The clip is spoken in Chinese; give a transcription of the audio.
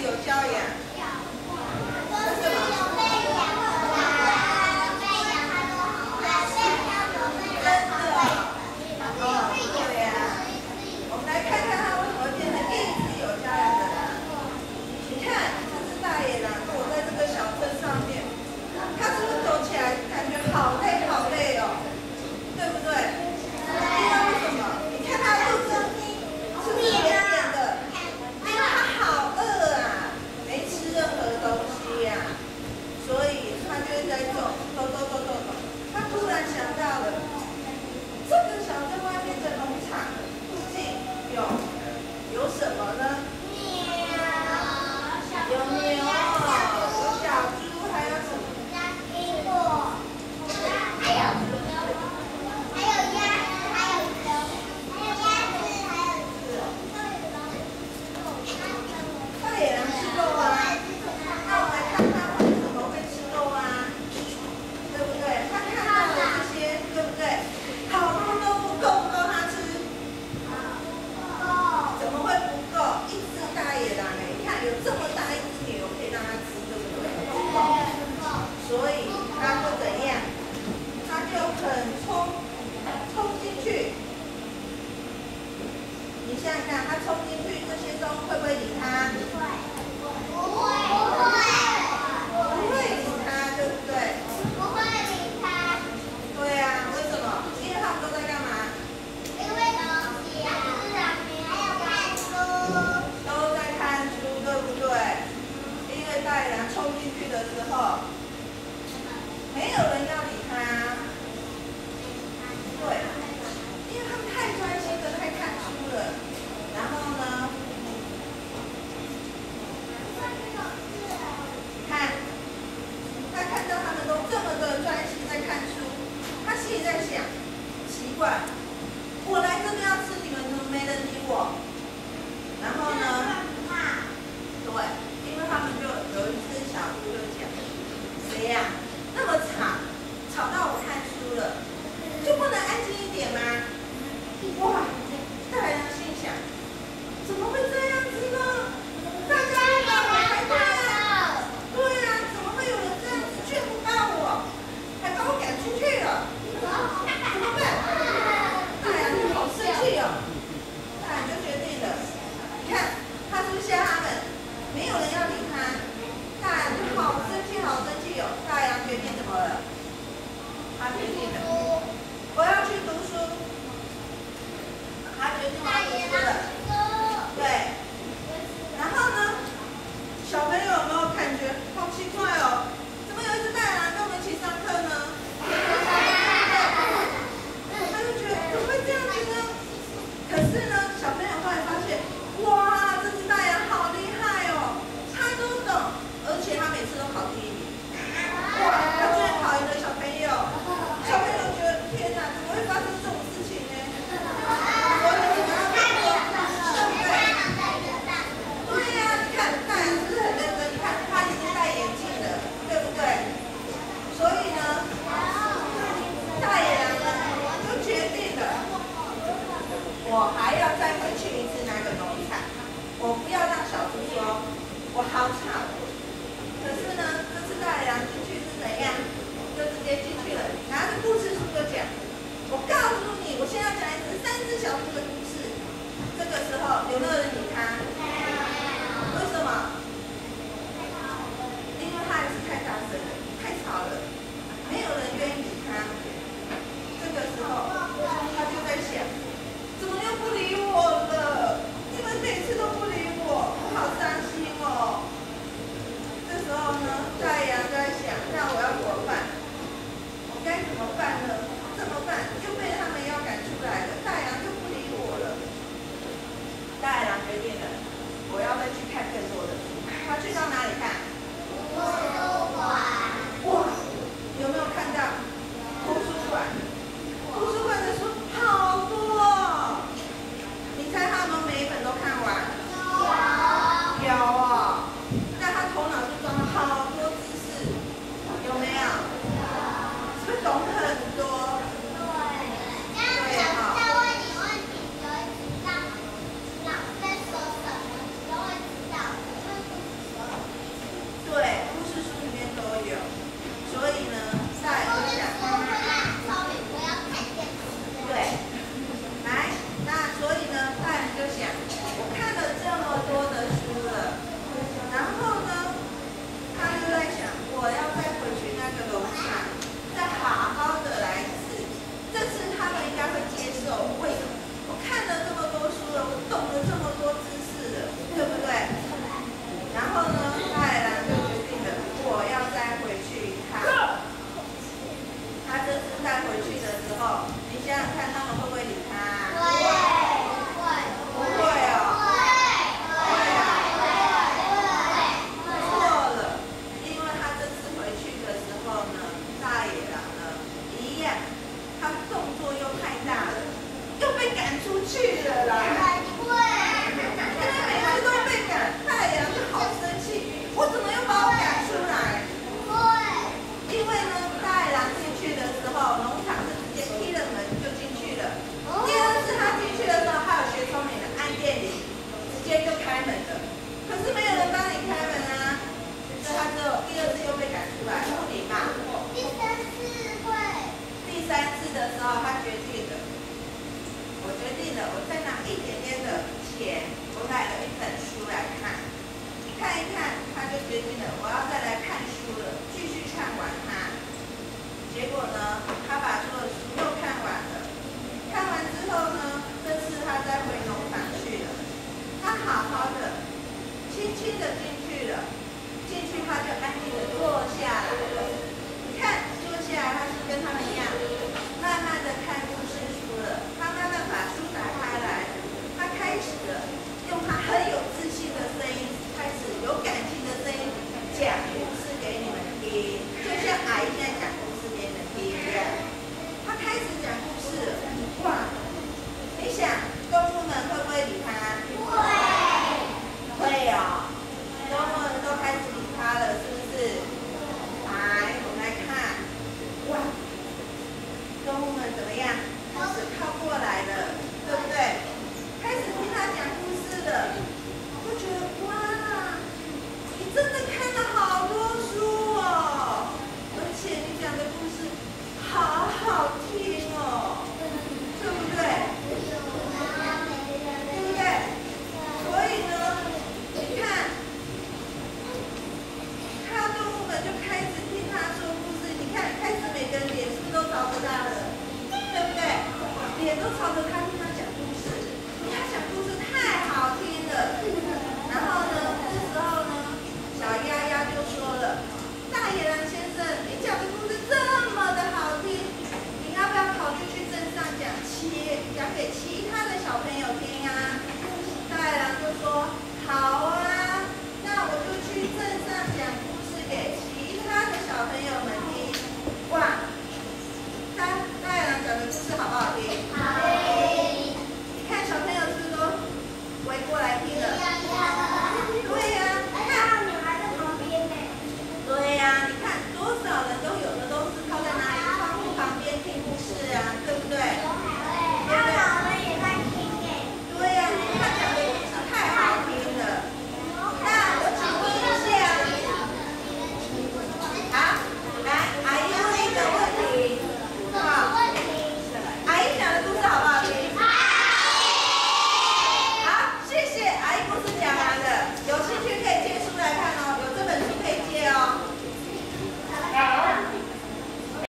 有椒盐他冲进去，这些钟会不会理他？不会，不会，不会理他，对不对？不会理他。对啊，为什么？因为他们都在干嘛？因为都在做作业，还有看书。都在看书，对不对？因为大人冲进去的时候，没有人要理。我来这边要吃你们怎么没人理我。